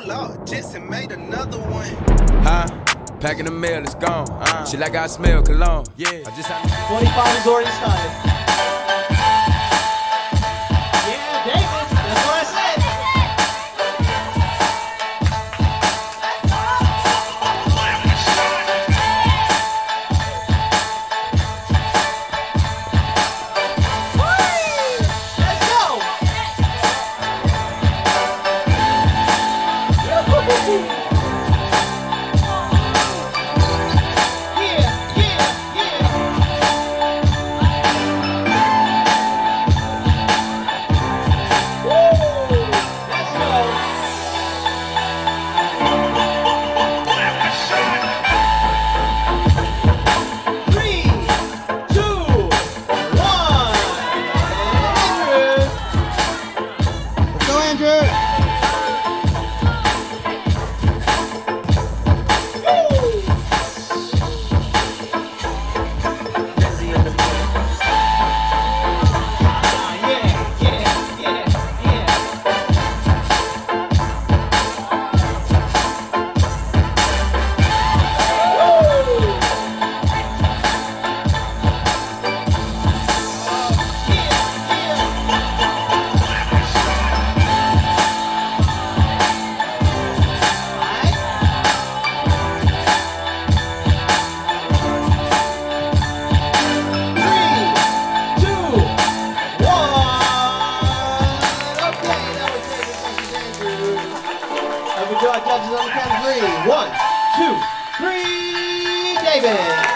Hold up, Jetson made another one. Huh? Packing the mail, it's gone. Uh, Shit like I smell cologne. Yeah, I just 25 is already started. Andrew. our judges on the count of three. One, two, three, David.